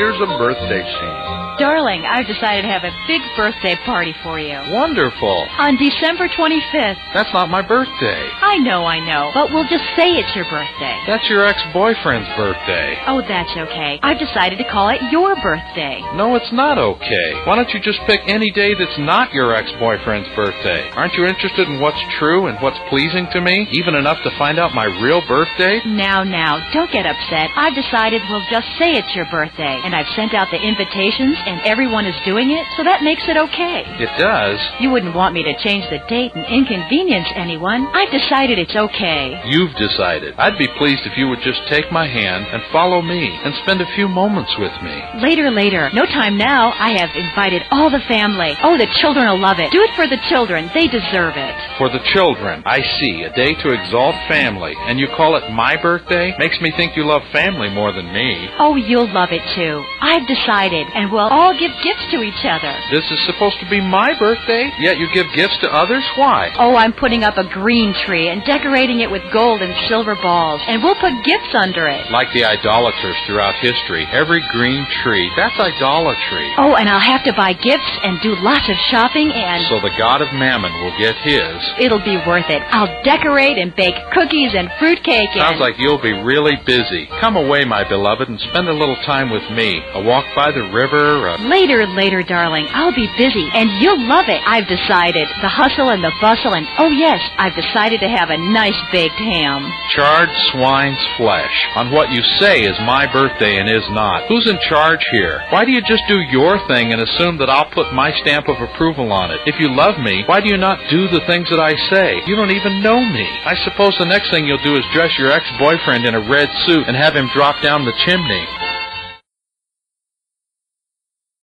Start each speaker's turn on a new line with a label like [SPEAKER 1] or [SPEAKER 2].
[SPEAKER 1] Here's a birthday scene.
[SPEAKER 2] Darling, I've decided to have a big birthday party for you.
[SPEAKER 1] Wonderful.
[SPEAKER 2] On December 25th.
[SPEAKER 1] That's not my birthday.
[SPEAKER 2] I know, I know, but we'll just say it's your birthday.
[SPEAKER 1] That's your ex-boyfriend's birthday.
[SPEAKER 2] Oh, that's okay. I've decided to call it your birthday.
[SPEAKER 1] No, it's not okay. Why don't you just pick any day that's not your ex-boyfriend's birthday? Aren't you interested in what's true and what's pleasing to me? Even enough to find out my real birthday?
[SPEAKER 2] Now, now, don't get upset. I've decided we'll just say it's your birthday, and I've sent out the invitations and everyone is doing it, so that makes it okay.
[SPEAKER 1] It does.
[SPEAKER 2] You wouldn't want me to change the date and inconvenience anyone. I've decided it's okay.
[SPEAKER 1] You've decided. I'd be pleased if you would just take my hand and follow me and spend a few moments with me.
[SPEAKER 2] Later, later. No time now. I have invited all the family. Oh, the children will love it. Do it for the children. They deserve it.
[SPEAKER 1] For the children. I see. A day to exalt family. And you call it my birthday? Makes me think you love family more than me.
[SPEAKER 2] Oh, you'll love it too. I've decided, and we'll all give gifts to each other.
[SPEAKER 1] This is supposed to be my birthday, yet you give gifts to others? Why?
[SPEAKER 2] Oh, I'm putting up a green tree and decorating it with gold and silver balls, and we'll put gifts under it.
[SPEAKER 1] Like the idolaters throughout history, every green tree, that's idolatry.
[SPEAKER 2] Oh, and I'll have to buy gifts and do lots of shopping and.
[SPEAKER 1] So the god of mammon will get his.
[SPEAKER 2] It'll be worth it. I'll decorate and bake cookies and fruitcake and.
[SPEAKER 1] Sounds like you'll be really busy. Come away, my beloved, and spend a little time with me. A walk by the river, a
[SPEAKER 2] Later, later, darling. I'll be busy, and you'll love it. I've decided. The hustle and the bustle, and oh yes, I've decided to have a nice baked ham.
[SPEAKER 1] charred swine's flesh on what you say is my birthday and is not. Who's in charge here? Why do you just do your thing and assume that I'll put my stamp of approval on it? If you love me, why do you not do the things that I say? You don't even know me. I suppose the next thing you'll do is dress your ex-boyfriend in a red suit and have him drop down the chimney.